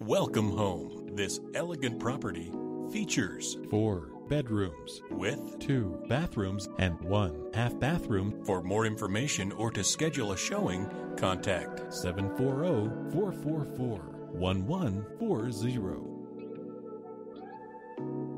Welcome home. This elegant property features four bedrooms with two bathrooms and one half bathroom. For more information or to schedule a showing, contact 740 444 1140.